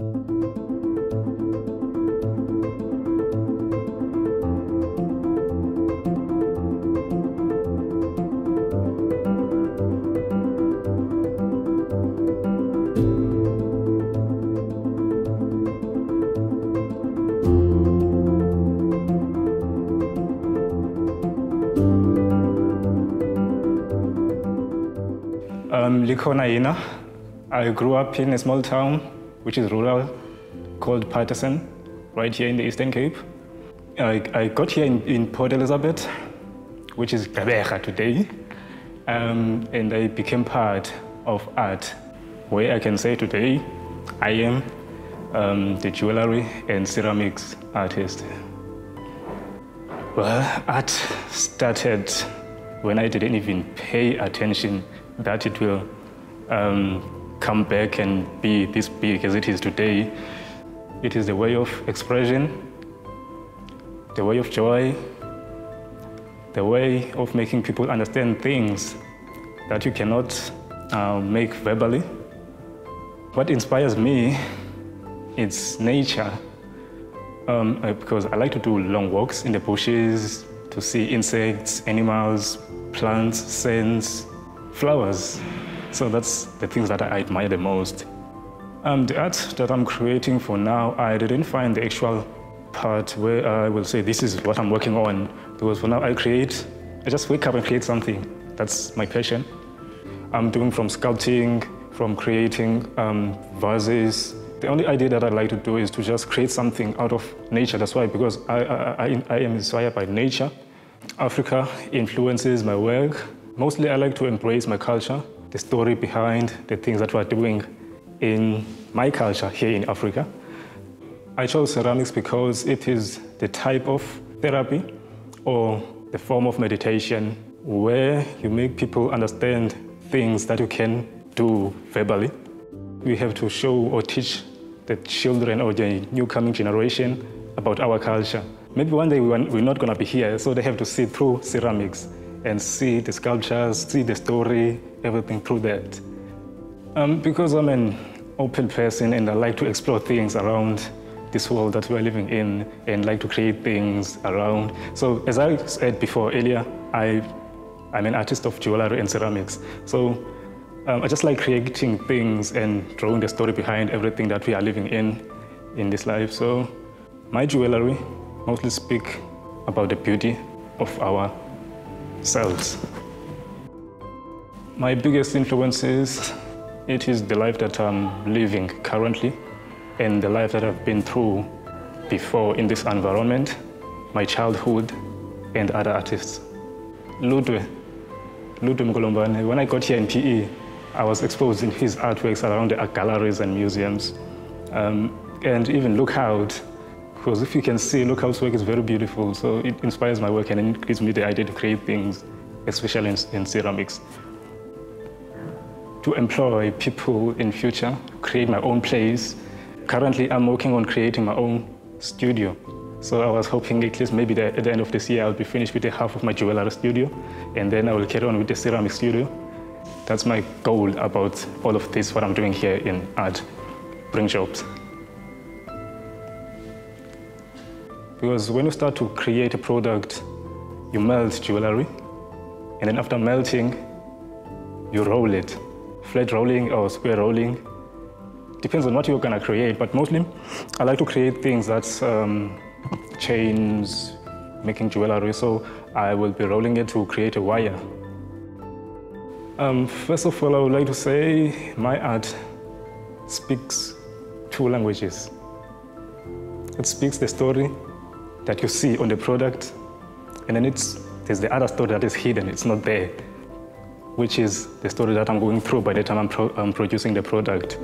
I'm Likhona Hina. I grew up in a small town, which is rural, called Paterson, right here in the Eastern Cape. I, I got here in, in, Port Elizabeth, which is Gqeberha today, um, and I became part of art, where I can say today I am um, the jewelry and ceramics artist. Well, art started when I didn't even pay attention that it will um, come back and be this big as it is today. It is the way of expression, the way of joy, the way of making people understand things that you cannot uh, make verbally. What inspires me is nature, um, uh, because I like to do long walks in the bushes to see insects, animals, plants, scents, flowers. So that's the things that I admire the most. Um, the art that I'm creating for now, I didn't find the actual part where I will say this is what I'm working on. Because for now I create, I just wake up and create something. That's my passion. I'm doing from sculpting, from creating um, vases. The only idea that I like to do is to just create something out of nature. That's why, because I, I, I, I am inspired by nature. Africa influences my work. Mostly I like to embrace my culture, the story behind the things that we're doing in my culture here in Africa. I chose ceramics because it is the type of therapy or the form of meditation where you make people understand things that you can do verbally. We have to show or teach the children or the new coming generation about our culture. Maybe one day we're not going to be here, so they have to see through ceramics and see the sculptures, see the story, everything through that. Um, because I'm an open person and I like to explore things around this world that we're living in and like to create things around. So as I said before earlier, I, I'm an artist of jewelry and ceramics. So um, I just like creating things and drawing the story behind everything that we are living in in this life. So my jewelry mostly speak about the beauty of our selves. My biggest influences, it is the life that I'm living currently and the life that I've been through before in this environment, my childhood and other artists. Ludwe, Ludwe Mgolombane, when I got here in PE, I was exposed in his artworks around the galleries and museums. Um, and even Lookout, because if you can see, Lookout's work is very beautiful, so it inspires my work and it gives me the idea to create things, especially in, in ceramics. To employ people in future, create my own place. Currently, I'm working on creating my own studio. So I was hoping at least maybe at the end of this year, I'll be finished with the half of my jewelry studio, and then I will carry on with the ceramic studio. That's my goal about all of this, what I'm doing here in art, bring jobs. Because when you start to create a product, you melt jewelry, and then after melting, you roll it. Flat rolling or square rolling, depends on what you're gonna create, but mostly I like to create things that's um, chains, making jewelry, so I will be rolling it to create a wire. Um, first of all, I would like to say my art speaks two languages. It speaks the story that you see on the product, and then it's, there's the other story that is hidden, it's not there, which is the story that I'm going through by the time I'm, pro I'm producing the product.